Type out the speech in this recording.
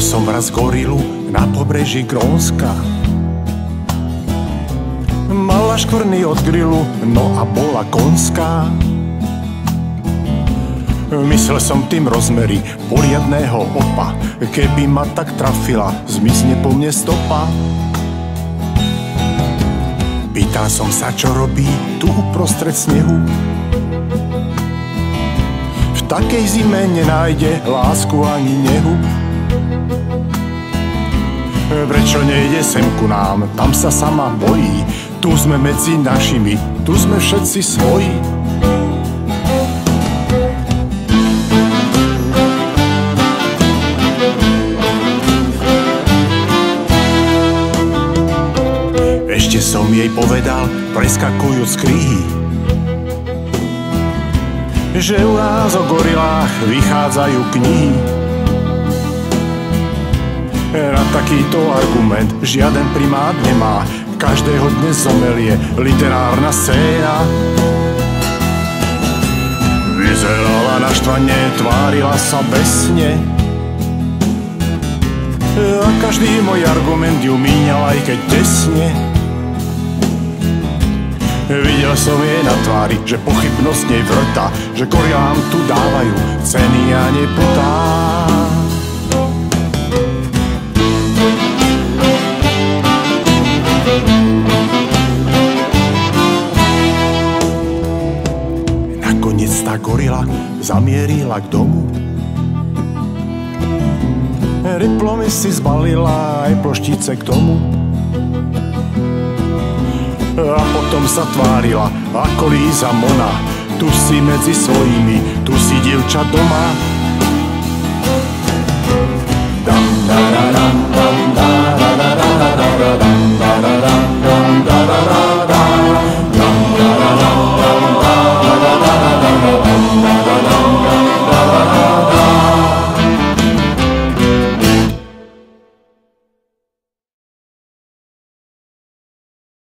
raz gorilu na pobreží Grónska. Mala škvrny od grilu, no a bola konská. Myslel som tým rozmery poriadného opa, keby ma tak trafila, zmizne po mne stopa. Pýtal som sa, čo robí tu uprostred snehu. V takej zime nenájde lásku ani nehu. Prečo nejde sem ku nám, tam sa sama bojí. Tu sme medzi našimi, tu sme všetci svoji. Ešte som jej povedal, preskakujúc kríhy, že u nás o gorilách vychádzajú knihy. Na takýto argument žiaden primát nemá, každého dnes zomelie literárna scéna. Vyzerala naštvane, tvárila sa besne, a každý môj argument ju míňal aj keď tesne. Videl som jej na tvári, že pochybnosť nej vrta, že korilám tu dávajú ceny a neputá. Tá gorila zamierila k domu. Diplomy si zbalila aj ploštice k tomu. A potom sa tvárila ako Líza Mona Tu si medzi svojimi, tu si dievča doma Dam, da, da, dam, dam, da, da, da, da, da, da, dam, da, da, dam.